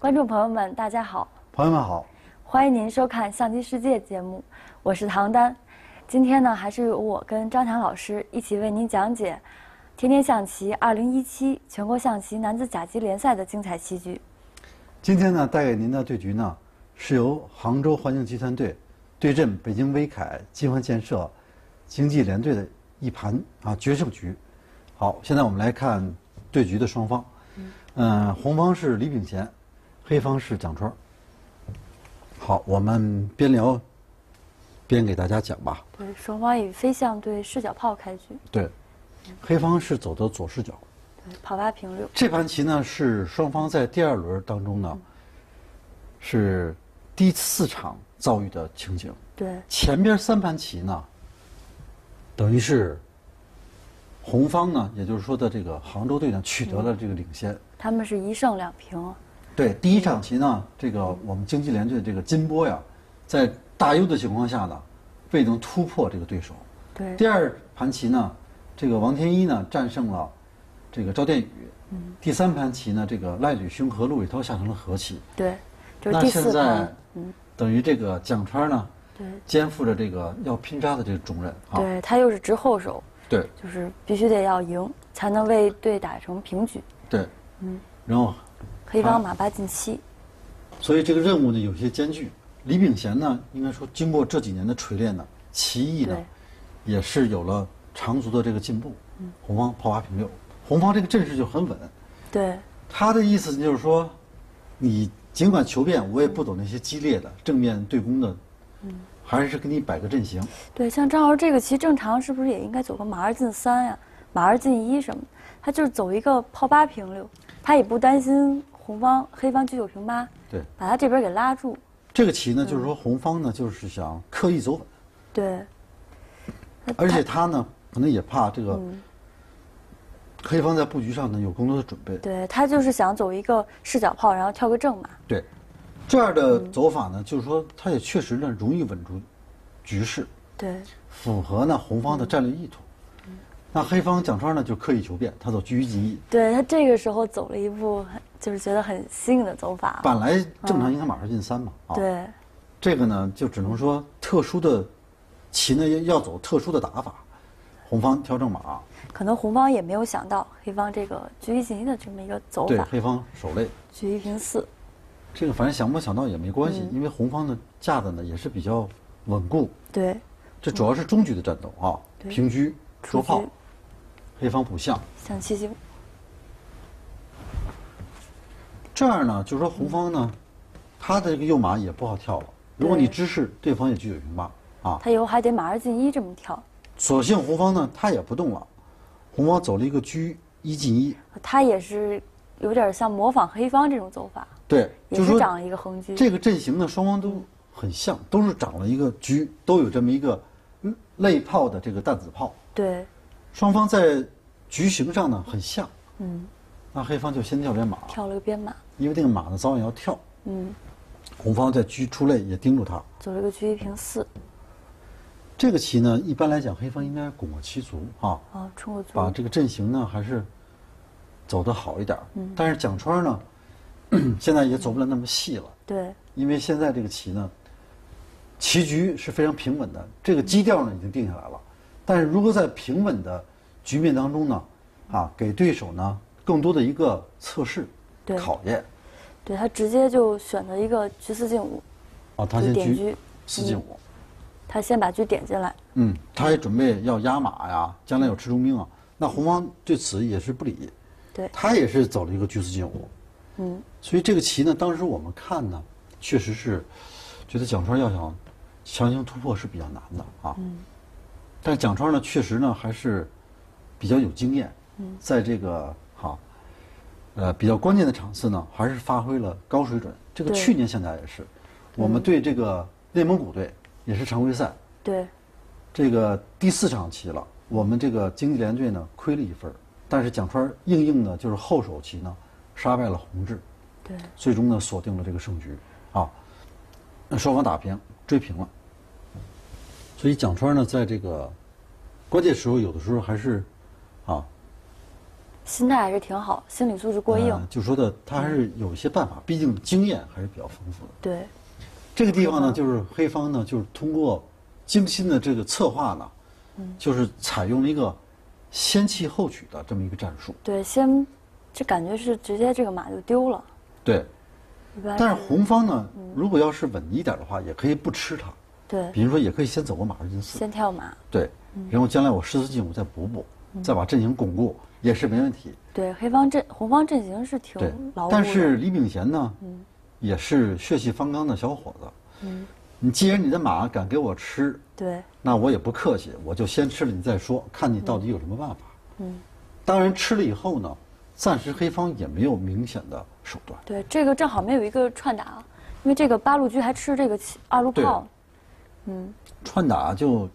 观众朋友们，大家好，朋友们好，欢迎您收看《象棋世界》节目，我是唐丹。今天呢，还是由我跟张强老师一起为您讲解《天天象棋》二零一七全国象棋男子甲级联赛的精彩棋局。今天呢，带给您的对局呢，是由杭州环境集团队对阵北京威凯金环建设经济联队的一盘啊决胜局。好，现在我们来看对局的双方。嗯，红方是李炳贤，黑方是蒋川。好，我们边聊边给大家讲吧。对，双方以飞象对视角炮开局。对，黑方是走的左视角。对，炮八平六。这盘棋呢是双方在第二轮当中呢，是第四场遭遇的情景。对，前边三盘棋呢，等于是红方呢，也就是说的这个杭州队呢取得了这个领先。他们是一胜两平。对，第一场棋呢，这个我们经济联队这个金波呀，在大优的情况下呢，未能突破这个对手。对。第二盘棋呢，这个王天一呢战胜了这个赵殿宇。嗯。第三盘棋呢，这个赖吕兄和陆伟涛下成了和棋。对。就是第四盘。嗯。等于这个蒋川呢，对，肩负着这个要拼杀的这个重任啊。对他又是直后手。对。就是必须得要赢，才能为队打成平局。对。嗯，然后黑方马八进七，所以这个任务呢有些艰巨。李炳贤呢，应该说经过这几年的锤炼呢，棋艺呢也是有了长足的这个进步。红方炮八平六，红方这个阵势就很稳。对，他的意思就是说，你尽管求变，我也不走那些激烈的正面对攻的，嗯，还是给你摆个阵型。对，像正好这个棋正常是不是也应该走个马二进三呀，马二进一什么？他就是走一个炮八平六。他也不担心红方、黑方居九平八，对，把他这边给拉住。这个棋呢，就是说红方呢，就是想刻意走稳。对。而且他呢，可能也怕这个黑方在布局上呢有更多的准备。对他就是想走一个视角炮，然后跳个正马。对，这样的走法呢，就是说他也确实呢容易稳住局势。对。符合呢红方的战略意图。那黑方蒋川呢就刻意求变，他走车进一。对他这个时候走了一步，就是觉得很新颖的走法。本来正常应该马上进三嘛。对。这个呢，就只能说特殊的棋呢要要走特殊的打法，红方挑正马。可能红方也没有想到黑方这个车一进一的这么一个走法。对，黑方守擂。车一平四。这个反正想不想到也没关系，因为红方的架子呢也是比较稳固。对。这主要是中局的战斗啊，平车捉炮。黑方补象，象七进五。这样呢，就是说红方呢，他的这个右马也不好跳了。如果你支势，对方也居九平八啊。他以后还得马二进一这么跳。所幸红方呢，他也不动了，红方走了一个车一进一。他也是有点像模仿黑方这种走法。对，也是长了一个横车。这个阵型呢，双方都很像，都是长了一个车，都有这么一个肋炮的这个弹子炮。对。双方在局形上呢很像，嗯，那黑方就先跳边马，跳了个边马，因为这个马呢早晚要跳，嗯，红方在车出类也盯住他，走了个车一平四。这个棋呢，一般来讲黑方应该拱过七卒啊，啊，冲过卒，把这个阵型呢还是走得好一点，嗯，但是蒋川呢，现在也走不了那么细了，对，因为现在这个棋呢，棋局是非常平稳的，这个基调呢已经定下来了。但是如果在平稳的局面当中呢，啊，给对手呢更多的一个测试、考验？对他直接就选择一个车四进五，啊，他先车四进五，他先把车点进来。嗯，他也准备要压马呀，将来有吃中兵啊。那红方对此也是不理，对，他也是走了一个车四进五。嗯，所以这个棋呢，当时我们看呢，确实是觉得蒋川要想强行突破是比较难的啊。嗯。但蒋川呢，确实呢还是比较有经验，在这个哈，呃比较关键的场次呢，还是发挥了高水准。这个去年现在也是，我们对这个内蒙古队也是常规赛，对，这个第四场棋了，我们这个经济联队呢亏了一分，但是蒋川硬硬的就是后手棋呢杀败了洪志，对，最终呢锁定了这个胜局啊，那双方打平追平了。所以蒋川呢，在这个关键时候，有的时候还是，啊，心态还是挺好，心理素质过硬。呃就说的他还是有一些办法，毕竟经验还是比较丰富的。对，这个地方呢，就是黑方呢，就是通过精心的这个策划呢，就是采用了一个先弃后取的这么一个战术。对，先这感觉是直接这个马就丢了。对，但是红方呢，如果要是稳一点的话，也可以不吃它，对比如说也可以先走个马二进四，先跳马，对，然后将来我十四进五再补补，再把阵型巩固也是没问题。对黑方阵红方阵型是挺对牢固的。但是李炳贤呢，也是血气方刚的小伙子。嗯你既然你的马敢给我吃，对那我也不客气，我就先吃了你再说，看你到底有什么办法。嗯，当然吃了以后呢，暂时黑方也没有明显的手段。对，这个正好没有一个串打，因为这个八路车还吃这个二路炮，串打就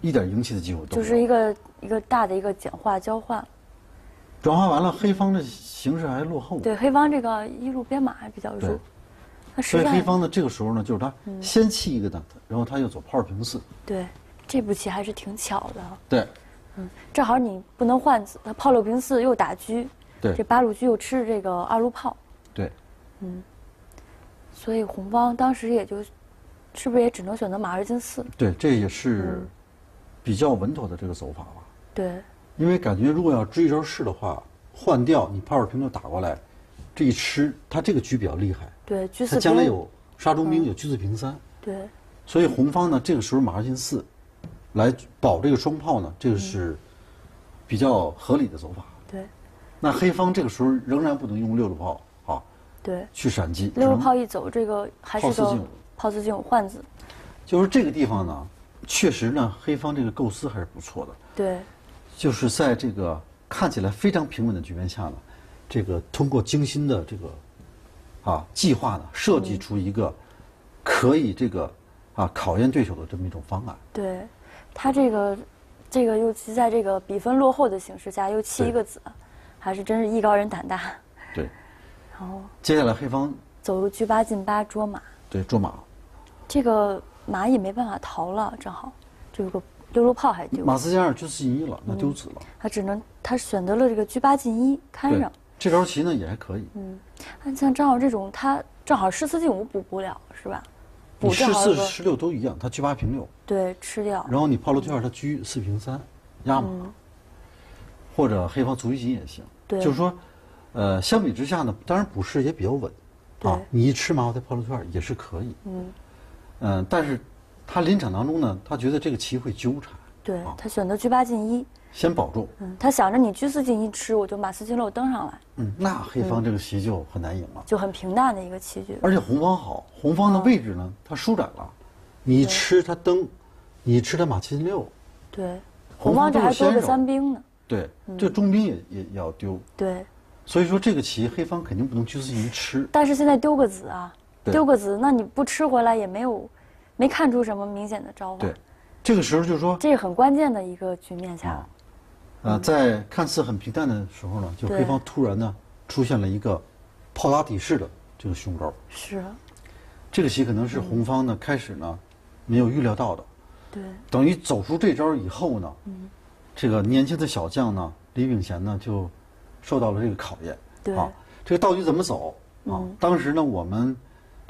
一点赢气的机会都没有。就是一个一个大的一个简化交换。转化完了，黑方的形势还落后。对，黑方这个一路边马还比较弱，他所以黑方呢，这个时候呢，就是他嗯先弃一个单子，然后他又走炮二平四。对这步棋还是挺巧的。对，嗯正好你不能换子，他炮六平四又打车，对这八路车又吃这个二路炮，对，嗯所以红方当时也就，是不是也只能选择马二进四？对，这也是嗯。比较稳妥的这个走法吧。对。因为感觉如果要追着试的话，换掉你炮二平六打过来，这一吃，他这个局比较厉害，对，车他四平，将来有杀中兵，有车四平三，对。所以红方呢这个时候马二进四，来保这个双炮呢，这个是比较合理的走法。对。那黑方这个时候仍然不能用六路炮啊对，去闪击，六路炮一走，这个还是个炮四进五炮四进五换子，就是这个地方呢，确实呢，黑方这个构思还是不错的。对就是在这个看起来非常平稳的局面下呢，这个通过精心的这个啊计划呢，设计出一个可以这个啊考验对手的这么一种方案。对，他这个这个尤其在这个比分落后的形势下，又弃一个子，还是真是艺高人胆大。对，然后接下来黑方走入车八进八捉马，对捉马，这个蚂蚁没办法逃了，正好这个六路炮还丢，马四加二就四进一了，那丢子了。他只能他选择了这个车八进一看对上。，这招棋呢也还可以。那像正好这种，他正好十四进五补不了是吧？你补正十四、十六都一样，他车八平六，对吃掉。然后你炮六圈二，他车四平三，压马，或者黑方卒一进也行。对就是说，呃，相比之下呢，当然补士也比较稳，啊，你一吃马，我再炮六圈也是可以。嗯，嗯，但是他临场当中呢，他觉得这个棋会纠缠，对啊他选择车八进一，先保住。嗯，他想着你车四进一吃，我就马四进六登上来，嗯，那黑方这个棋就很难赢了。就很平淡的一个棋局。而且红方好，红方的位置呢，它舒展了，你吃他登，你吃他马七进六，对，红方这还多个三兵呢。对，这中兵也也要丢。对，所以说这个棋黑方肯定不能车四进一吃。但是现在丢个子啊，对丢个子，那你不吃回来也没有，没看出什么明显的招法。对，这个时候就是说，这是很关键的一个局面下。啊呃，在看似很平淡的时候呢，就对黑方突然呢出现了一个炮打底式的这个凶招。是，这个棋可能是红方呢开始呢没有预料到的，对，等于走出这招以后呢，嗯这个年轻的小将呢李炳贤呢就受到了这个考验。对啊，这个到底怎么走啊？嗯当时呢，我们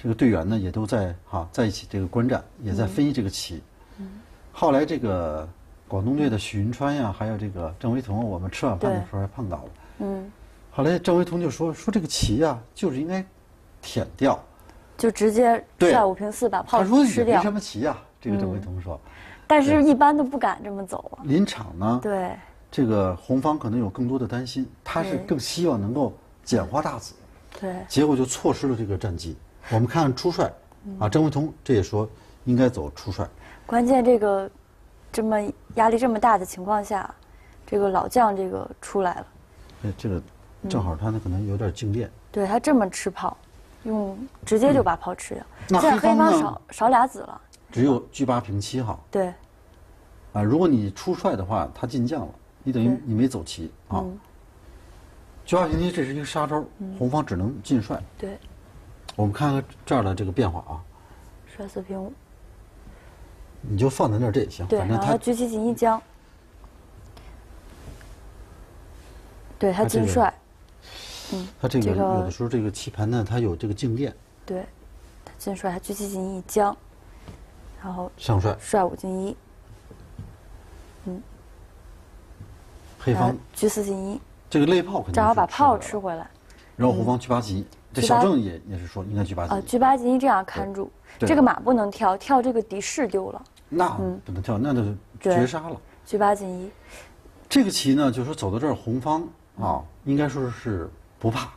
这个队员呢也都在哈、在一起这个观战，也在分析这个棋。嗯后来这个广东队的许云川呀，还有这个郑维彤，我们吃晚饭的时候还碰到了。嗯，后来郑维彤就说说这个棋呀，就是应该舔掉。就直接对下五平四把炮他说吃掉也没什。么棋呀，这个郑维彤说。但是，一般都不敢这么走啊。临场呢，对，这个红方可能有更多的担心，他是更希望能够简化大子。对，结果就错失了这个战机。我们看初帅，啊，郑维通这也说应该走初帅，关键这个这么压力这么大的情况下，这个老将这个出来了，哎，这个正好他呢可能有点静电。对他这么吃炮，用直接就把炮吃掉。那现在黑方少少俩子了，只有车八平七哈对。啊，如果你初帅的话，他进将了，你等于你没走棋啊。嗯。车八平七这是一个杀招，红方只能进帅。对，我们看看这儿的这个变化啊，帅四平五，你就放在那儿这也行，对，反正他然后他车七进一将，对他进帅，嗯，他这个这个有的时候这个棋盘呢，它有这个静电，对，他进帅，他车七进一将，然后上帅。帅五进一，嗯。黑方。然后车四进一，这个肋炮肯定正好是把炮吃吃回来。然后红方去八进一，这小郑也也是说应该车八啊，进一，这样看住，这个马不能跳，跳这个敌士丢了，那不能跳，那就是绝杀了。车八进一，这个棋呢，就是说走到这儿，红方啊，应该说是不怕。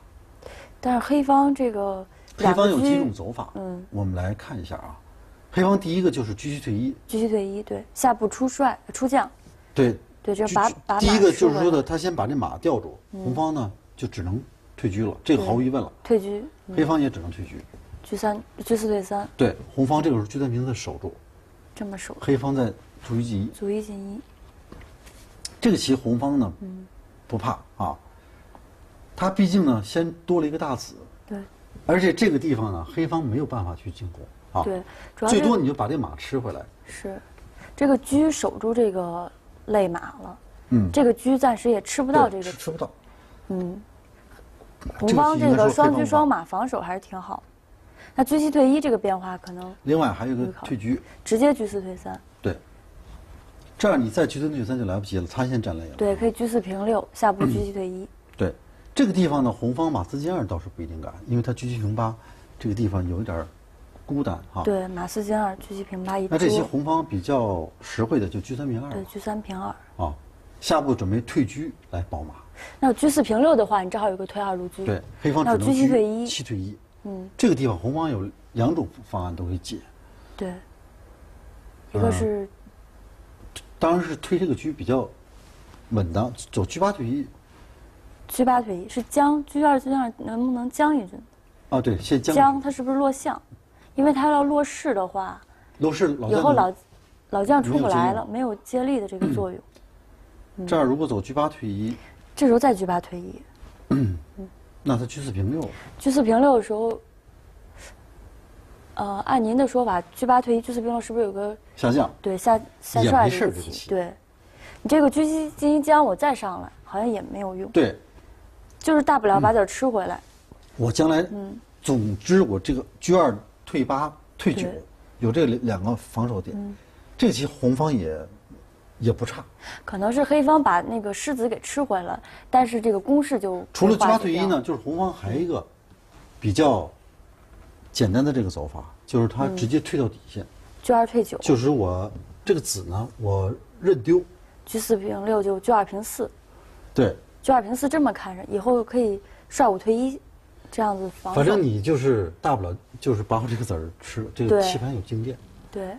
但是黑方这个黑方有几种走法，嗯，我们来看一下啊。黑方第一个就是车七退一，车七退一，对，下步出帅出将，对，对，这车把把第一个就是说的，他先把这马吊住，红方呢就只能退车了，这个毫无疑问了。退车，黑方也只能退车。车三车四对三，对，红方这个时候车三平四守住，这么守，黑方在卒一进一。卒一进一，这个棋红方呢，嗯。不怕啊，他毕竟呢先多了一个大子，对。而且这个地方呢黑方没有办法去进攻啊，对，主要最多你就把这马吃回来。是。这个车守住这个肋马了，嗯，这个车暂时也吃不到这个吃吃不到。嗯，这个红方这个双车双马防守还是挺好。那车七退一这个变化可能另外还有一个退车，直接车四退三，对，这样你再车三退三就来不及了，他先占肋了。对，可以车四平六，下步车七退一。对，这个地方呢，红方马四进二倒是不一定敢，因为他车七平八这个地方有一点儿孤单哈。对，马四进二，车七平八一那这些，红方比较实惠的就车三平二对，车三平二。啊，下步准备退车来保马。那车四平六的话，你正好有个退二路车。对，黑方那只能车七退一，七退一。嗯，这个地方红方有两种方案都可以解，对，一个嗯是当然是推这个车比较稳当，走车八退一。车八退一，是将车二车二能不能将一军？啊，对，先将将它是不是落象？因为它要落士的话，都是老以后老老将出不来了，没有接力的这个作用。这儿如果走车八退一，这时候再车八退一，那他车四平六了。车四平六的时候，呃，按您的说法，车八退一，车四平六是不是有个下降，对下下也没帅这个棋？对，你这个车七进一将，我再上来好像也没有用，对就是大不了嗯把子儿吃回来。我将来，嗯总之我这个车二退八退九，有这两两个防守点，这个棋红方也也不差。可能是黑方把那个狮子给吃回来，但是这个攻势就除了八退一呢，就是红方还有一个比较简单的这个走法，就是他直接退到底线，车二退九，就是我这个子呢，我认丢，车四平六就车二平四，对，车二平四这么看着，以后可以帅五退一，这样子防守。反正你就是大不了就是把我这个子儿吃，这个棋盘有静电，对，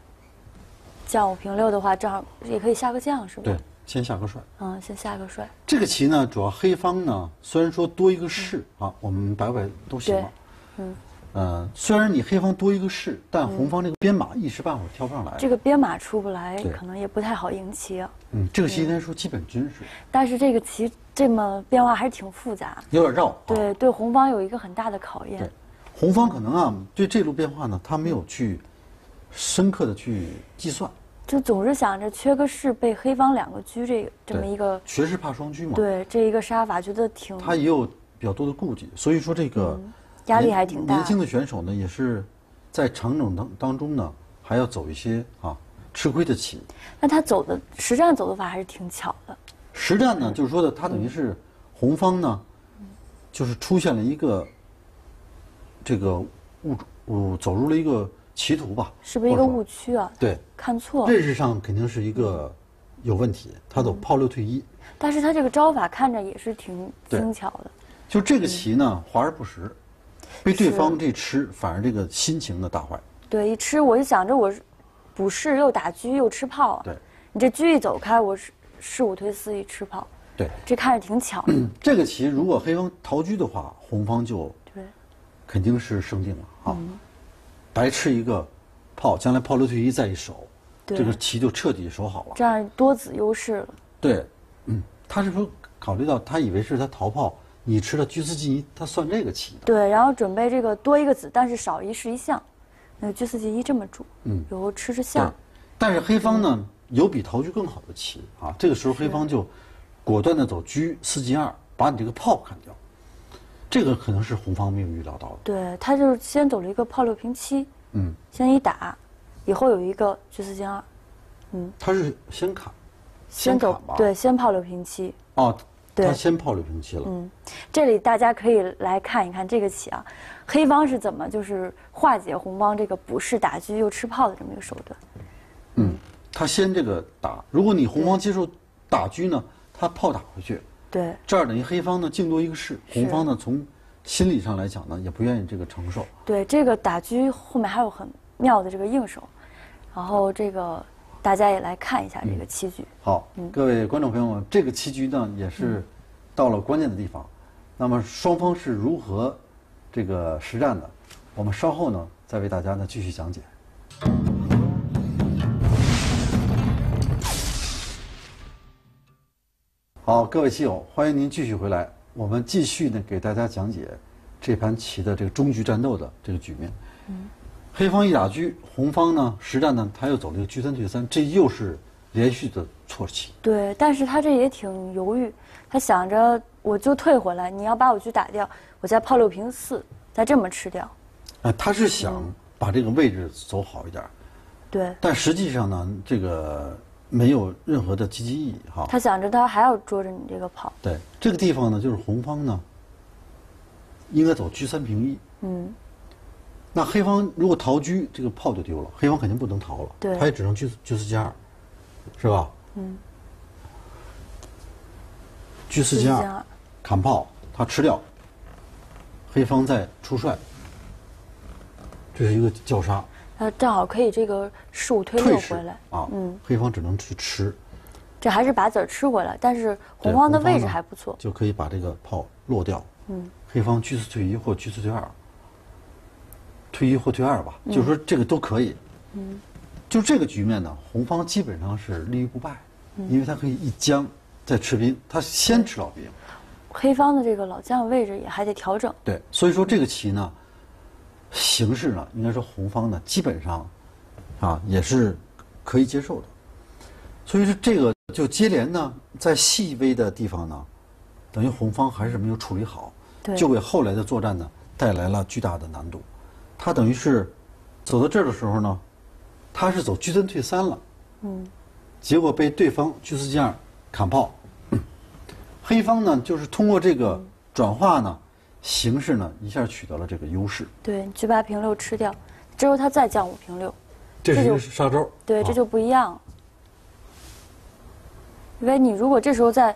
将五平六的话，正好也可以下个将，是吧？对，，先下个帅。嗯，先下个帅，这个棋呢，主要黑方呢，虽然说多一个士啊，我们摆摆都行了。嗯，呃，虽然你黑方多一个士，但红方这个边马一时半会儿跳不上来。这个边马出不来，可能也不太好赢棋啊。嗯，这个棋应该说基本均势，但是这个棋这么变化还是挺复杂，有点绕。啊、对对，红方有一个很大的考对验。，红方可能啊，对这路变化呢，他没有去深刻的去计算。就总是想着缺个士被黑方两个车这个这么一个学士怕双车嘛，对这一个杀法，觉得挺他也有比较多的顾忌，所以说这个嗯压力还挺大年轻的选手呢，也是在长整当当中呢，还要走一些啊吃亏的棋。那他走的实战走的法还是挺巧的。实战呢，就是说的，他等于是红方呢，就是出现了一个这个误误走入了一个歧途吧，是不是一个误区啊？对，看错了。认识上肯定是一个有问题。他走炮六退一，但是他这个招法看着也是挺精巧的。就这个棋呢，华而不实，被对方这吃，反而这个心情的打坏。对，一吃我就想着我是补士又打车又吃炮啊。对，你这车一走开，我是士五退四一吃炮，对，这看着挺巧的。这个棋如果黑方逃车的话，红方就对，肯定是胜定了啊。白吃一个炮，将来炮六退一再一守，这个棋就彻底守好了。这样多子优势了。对，嗯，他是不是考虑到他以为是他逃炮，你吃了车四进一，他算这个棋的。对，然后准备这个多一个子，但是少一是一象，那个车四进一这么住，嗯有个吃着对象，，但是黑方呢有比逃车更好的棋啊，这个时候黑方就果断的走车四进二，把你这个炮砍掉。这个可能是红方没有预料到的。对他就是先走了一个炮六平七，嗯，先一打，以后有一个车四进二，嗯，他是先卡，先走对，先炮六平七。哦，他先炮六平七了。嗯，这里大家可以来看一看这个棋啊，黑方是怎么就是化解红方这个不是打车又吃炮的这么一个手段。嗯，他先这个打，如果你红方接受打车呢，他炮打回去。对，这儿等于黑方呢净多一个士，红方呢从心理上来讲呢也不愿意这个承受。对，这个打车后面还有很妙的这个应手，然后这个大家也来看一下这个棋局。好，各位观众朋友们，这个棋局呢也是到了关键的地方，那么双方是如何这个实战的，我们稍后呢再为大家呢继续讲解。好，各位棋友，欢迎您继续回来。我们继续呢，给大家讲解这盘棋的这个终局战斗的这个局面。嗯，黑方一打车，红方呢实战呢，他又走了一个车三退三，这又是连续的错棋。对，但是他这也挺犹豫，他想着我就退回来，你要把我车打掉，我再炮六平四，再这么吃掉。啊，他是想把这个位置走好一点。对。但实际上呢，这个。没有任何的积极意义哈。他想着他还要捉着你这个炮。对，这个地方呢，就是红方呢，应该走车三平一。嗯。那黑方如果逃车，这个炮就丢了，黑方肯定不能逃了。对。他也只能车车四加二，是吧？嗯。车四加二，砍炮，他吃掉。黑方再出帅，这是一个叫杀。他正好可以这个十五退六回来啊，嗯，黑方只能去吃，这还是把子儿吃回来，但是红方的位置还不错，就可以把这个炮落掉。嗯，黑方车四退一或车四退二，退一或退二吧，就是说这个都可以。嗯，就这个局面呢，红方基本上是立于不败，因为他可以一将再吃兵，他先吃老兵。黑方的这个老将位置也还得调整。对，所以说这个棋呢。形势呢，应该说红方呢，基本上，啊也是可以接受的。所以说这个就接连呢，在细微的地方呢，等于红方还是没有处理好，就给后来的作战呢带来了巨大的难度。他等于是走到这儿的时候呢，他是走车三退三了，嗯，结果被对方车四进二砍炮。黑方呢，就是通过这个转化呢。形势呢，一下取得了这个优势。对，车八平六吃掉，之后他再将五平六，这是一个杀招。对，这就不一样。因为你如果这时候再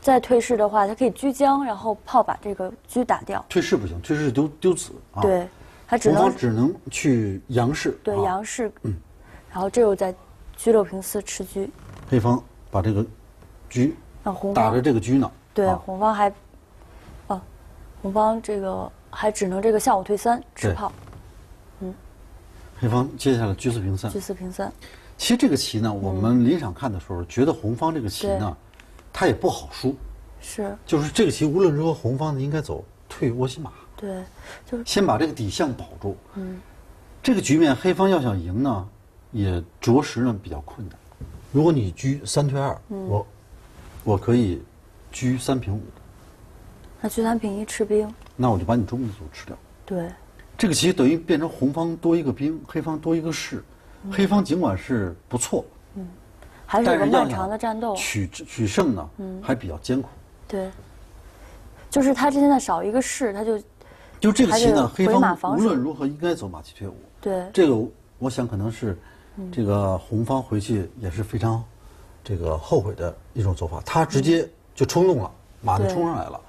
再退士的话，他可以车将，然后炮把这个车打掉。退士不行，退士丢丢子啊。对，他只能只能去杨氏。对，杨氏。嗯。然后这又在车六平四吃车。黑方把这个车打着这个车呢。对，红方还。红方这个还只能这个下五退三吃炮，嗯，黑方接下来车四平三，车四平三。其实这个棋呢，我们临场看的时候，觉得红方这个棋呢，它也不好输，是，就是这个棋无论如何，红方呢应该走退窝心马，对，就是先把这个底象保住。嗯，这个局面黑方要想赢呢，也着实呢比较困难。如果你车三退二，我我可以车三平五。那车三平一吃兵，那我就把你中子组吃掉。对，这个棋等于变成红方多一个兵，黑方多一个士。黑方尽管是不错，嗯，还是有个漫长的战斗。取取胜呢，嗯，还比较艰苦。对，就是他现在少一个士，他就就这个棋呢，黑方无论如何应该走马七退五。对，这个我想可能是这个红方回去也是非常这个后悔的一种做法。他直接就冲动了，马就冲上来了。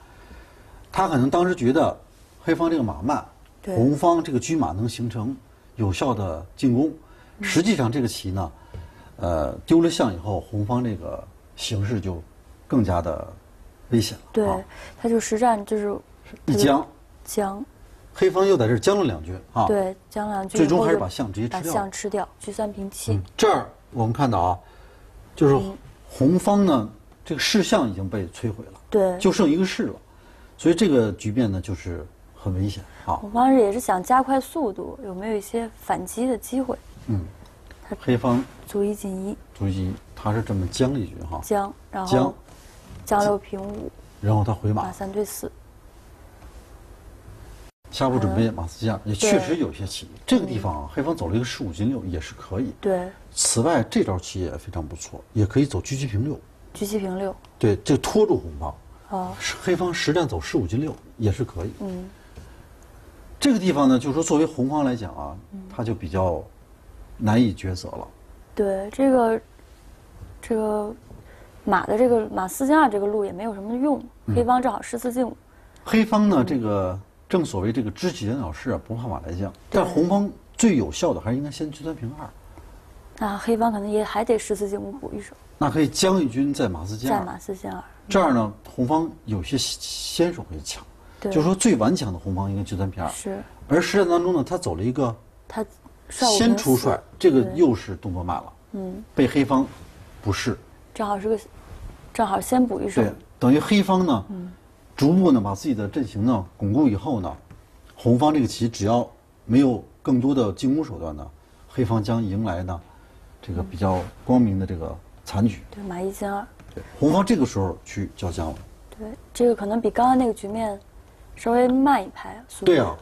他可能当时觉得黑方这个马慢，红方这个车马能形成有效的进攻。实际上这个棋呢，呃，丢了象以后，红方这个形势就更加的危险了。对，他就实战就是一将将，黑方又在这将了两军啊。对，将两军，最终还是把象直接吃掉。把象吃掉，车三平七。这儿我们看到啊，就是红方呢，这个士象已经被摧毁了，对，就剩一个士了。所以这个局面呢，就是很危险啊。红方也是想加快速度，有没有一些反击的机会？嗯，黑方卒一进一，卒一进一，他是这么将一局哈。将，然后将六平五，然后他回马马，三对四，下步准备马四将，也确实有些棋。这个地方啊，黑方走了一个十五进六也是可以。对，此外，这招棋也非常不错，也可以走车七平六，车七平六，对，这拖住红方。哦，黑方实战走十五进六也是可以。嗯，这个地方呢，就是说作为红方来讲啊，他就比较难以抉择了。对，这个这个马的这个马四进二这个路也没有什么用，嗯黑方正好十四进五，黑方呢，这个正所谓这个知己连老师啊，不怕马来将。对但红方最有效的还是应该先车三平二，那黑方可能也还得十四进五补一手，那可以将一军在马四进二。在。马四进二，这样呢，红方有些先手可以抢，就是说最顽强的红方应该车三平二。是而实战当中呢，他走了一个他先出帅，这个又是动作慢了，嗯，被黑方不是。正好是个正好先补一手，对，等于黑方呢，嗯逐步呢把自己的阵型呢巩固以后呢，红方这个棋只要没有更多的进攻手段呢，黑方将迎来呢这个比较光明的这个残局。对马一进二，对，红方这个时候去叫将了。对，这个可能比刚刚那个局面稍微慢一拍，对啊，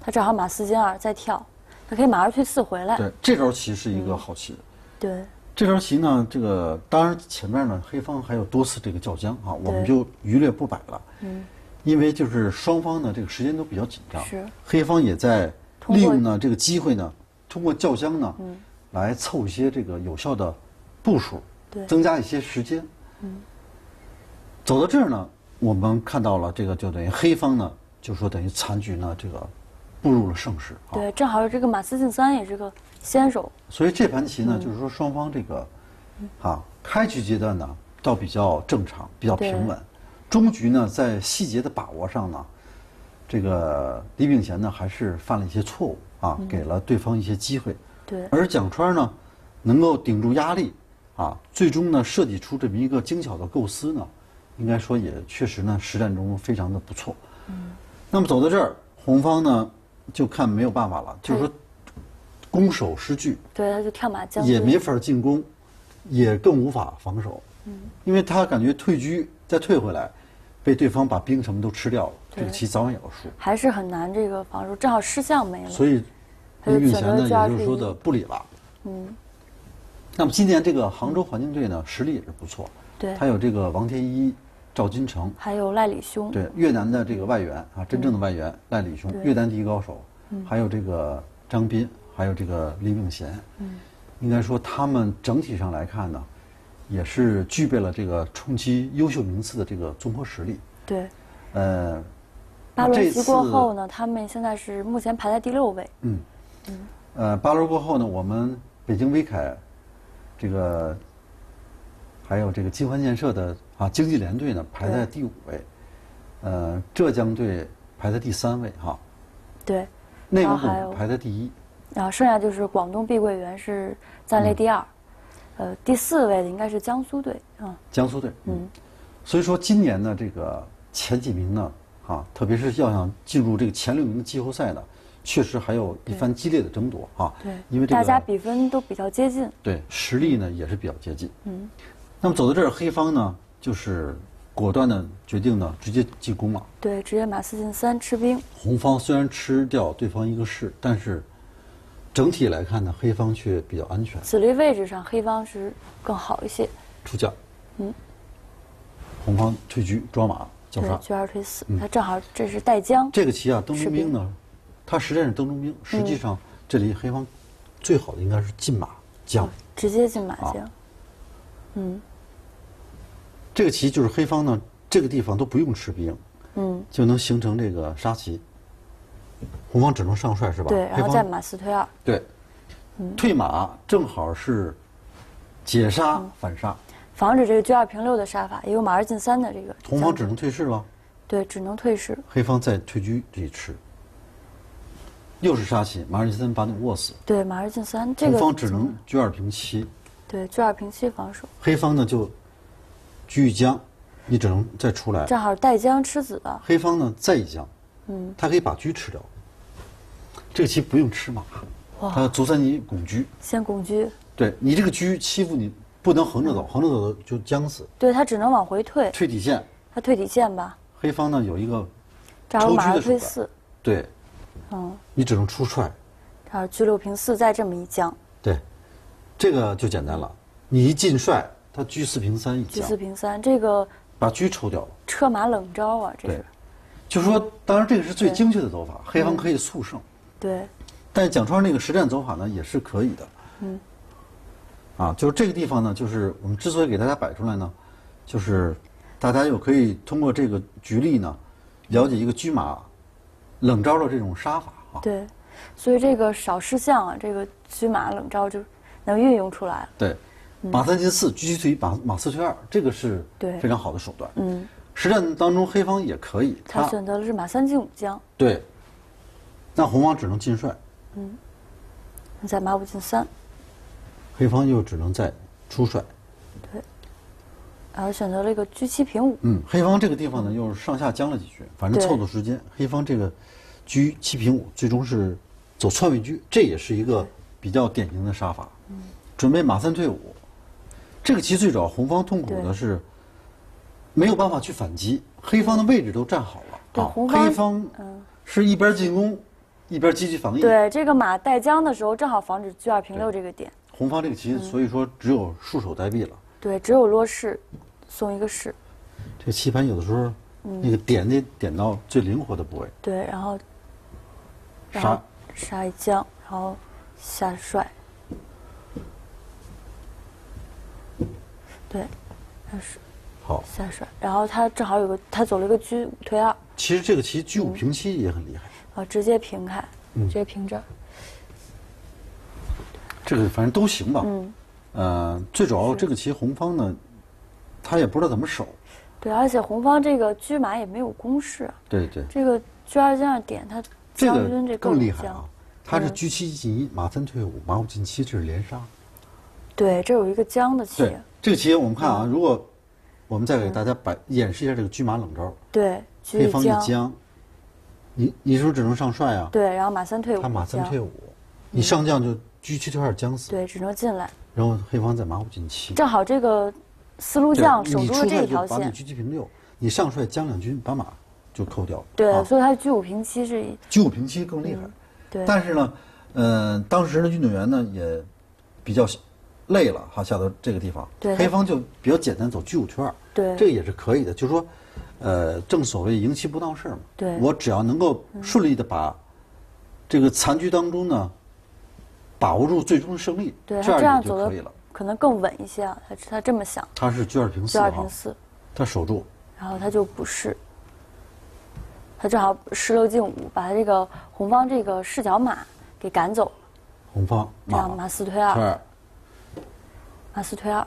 他正好马四进二再跳，他可以马二退四回来，对，这招棋是一个好棋。对。这招棋呢，这个当然前面呢，黑方还有多次这个叫将啊，我们就余略不摆了。嗯，因为就是双方呢这个时间都比较紧张，是。黑方也在利用呢这个机会呢，通过叫将呢，嗯。来凑一些这个有效的部署，对。增加一些时间。嗯，走到这儿呢，我们看到了这个就等于黑方呢，就说等于残局呢这个步入了盛世啊。对，正好这个马四进三也是个先手，所以这盘棋呢，就是说双方这个，啊，开局阶段呢倒比较正常，比较平稳，中局呢在细节的把握上呢，这个李炳贤呢还是犯了一些错误啊，给了对方一些机会，对。而蒋川呢能够顶住压力，啊，最终呢设计出这么一个精巧的构思呢，应该说也确实呢实战中非常的不错。嗯那么走到这儿，红方呢就看没有办法了，就是说攻守失据。对，他就跳马将也没法进攻，也更无法防守。嗯，因为他感觉退居再退回来，被对方把兵什么都吃掉了，这个棋早晚也要输。还是很难这个防守，正好失相没了，所以，他就选择李炳贤呢，也就是说的不理了。嗯，那么今年这个杭州环境队呢，实力也是不错。对。他有这个王天一、赵金成，还有赖李兄，对越南的这个外援啊，真正的外援赖李兄，越南第一高手，嗯。还有这个张斌，还有这个李炳贤，嗯，应该说他们整体上来看呢，也是具备了这个冲击优秀名次的这个综合实力。对，呃，八轮过后呢，他们现在是目前排在第六位，嗯，呃，八轮过后呢，我们北京威凯这个还有这个金环建设的啊经济联队呢排在第五位，呃，浙江队排在第三位哈，对，内蒙古排在第一。然后剩下就是广东碧桂园是暂列第二，呃，第四位的应该是江苏队啊，江苏队。嗯，所以说今年呢，这个前几名呢，啊，特别是要想进入这个前六名的季后赛呢，确实还有一番激烈的争夺啊。对，因为这个大家比分都比较接近，对实力呢也是比较接近。嗯，那么走到这儿，黑方呢就是果断的决定呢直接进攻了。对，直接马四进三吃兵，红方虽然吃掉对方一个士，但是整体来看呢，黑方却比较安全。子力位置上黑方是更好一些，出将，嗯，红方退车抓马叫对杀，。车二退四，嗯他正好这是带将，这个棋啊，邓士兵中兵呢，他实战是登中兵，实际上这里黑方最好的应该是进马将。直接进马啊将，嗯。这个棋就是黑方呢，这个地方都不用吃兵，嗯，就能形成这个杀棋。红方只能上帅是吧？对，然后再马四退二，对，退马正好是解杀嗯。反杀，防止这个车二平六的杀法，也有马二进三的这个，红方只能退士了，对只能退士，黑方再退车这一吃，又是杀棋，马二进三把你握死，对马二进三这红个方只能车二平七，对车二平七防守，黑方呢就车一将，你只能再出来。正好带将吃子的，黑方呢再一将，嗯，他可以把车吃掉。这个棋不用吃马，他卒三你拱车。先拱车，对你这个车欺负你，不能横着走，横着走就将死。对他只能往回退，退底线，他退底线吧，黑方呢有一个这儿有马抽车的手段。儿推四，对，嗯，你只能出帅，这儿车六平四，再这么一将，对，这个就简单了。你一进帅，他车四平三一将车四，平三，这个把车抽掉了。车马冷招啊，这对是，就是说，当然这个是最精确的走法，黑方可以速胜。对，但蒋川那个实战走法呢，也是可以的。嗯。啊，就是这个地方呢，就是我们之所以给大家摆出来呢，就是大家又可以通过这个局例呢，了解一个车马冷招的这种杀法啊。对，所以这个少失象啊，这个车马冷招就能运用出来了。对，马三进四，车七退一，马马四退二，这个是非常好的手段。嗯，实战当中黑方也可以，他选择的是马三进五将，对，那红方只能进帅，嗯在马五进三，黑方又只能再出帅。然后选择了一个车七平五。嗯，黑方这个地方呢，又是上下将了几局，反正凑凑时间。黑方这个车七平五，最终是走篡位车，这也是一个比较典型的杀法。嗯准备马三退五，这个棋最主要红方痛苦的是没有办法去反击，黑方的位置都站好了，啊对红方黑方嗯是一边进攻一边积极防御。对，这个马带将的时候，正好防止车二平六这个点。红方这个嗯棋，所以说只有束手待毙了。对，只有落士送一个士。这个棋盘有的时候嗯那个点得点到最灵活的部位，对，然后然杀后杀一将，然后下帅。对，他是好。下帅，然后他正好有个他走了一个车五退二，其实这个棋车嗯五平七也很厉害。啊，直接平开，嗯直接平这儿。这个反正都行吧。嗯，呃，最主要这个棋红方呢，他也不知道怎么守。对，而且红方这个车马也没有攻势啊，对对，这个车二将点他这将军这个更厉害啊！他是嗯车七进一，马三退五，马五进七，这是连杀。对，这有一个将的棋对，，这个棋我们看嗯啊，如果我们再给大家摆演示一下这个车马冷招，对，车黑方一将，你你是不是只能上帅啊？对，然后马三退五，他马三退，五，你上将就车七退二将死，对，只能进来。然后黑方在马五进七。正好这个四路将守住了这条线你，车七平六，你上帅将两军，把马就扣掉了。对，啊所以他车五平七是一车五平七更厉害。对，但是呢，呃，当时的运动员呢也比较累了哈，下到这个地方，对黑方就比较简单走车五圈二，对这个也是可以的。就是说，呃，正所谓赢棋不闹事儿嘛，对我只要能够顺利的把这个残局当中呢把握住最终的胜利，对这样也他这样走的就可以了。可能更稳一些啊，他他这么想，他是车二平四车二平四，他守住，然后他就不是，他正好十六进五，把他这个红方这个视角马给赶走了，红方这样马四退二，马四退二，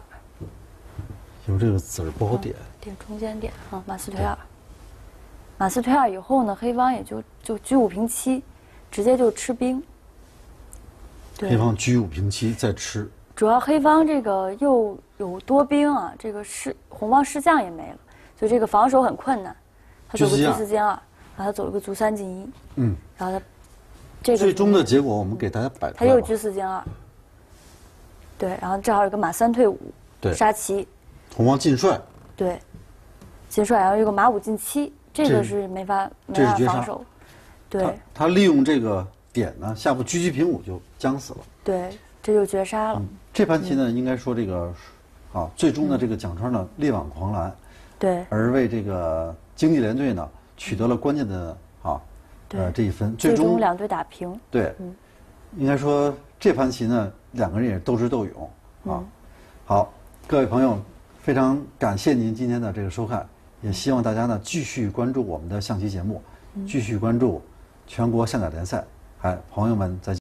有这个子儿不好点，点中间点啊，马四退二，马四退二以后呢，黑方也就就车五平七，直接就吃兵。对。黑方车五平七再吃，主要黑方这个又有多兵啊，这个士红方士将也没了，所以这个防守很困难。他走个车车四四进二，然后他走了个卒三进一，嗯，然后他这个最终的结果我们给大家摆出来他又车四进二，对，然后正好有个马三退五，对杀棋，红方进帅，对，进帅，然后有个马五进七，这个是没法没法防守，他对他利用这个点呢，下步狙击平五就将死了。对，这就绝杀了，这盘棋呢，嗯。应该说这个啊，最终呢这个蒋川呢力挽狂澜，对。而为这个经济联队呢取得了关键的啊呃这一分，最终终两队打平，对，嗯。应该说这盘棋呢，两个人也是斗智斗勇啊。嗯。好，各位朋友，非常感谢您今天的这个收看，也希望大家呢继续关注我们的象棋节目，嗯。继续关注全国象甲联赛。哎，朋友们再见。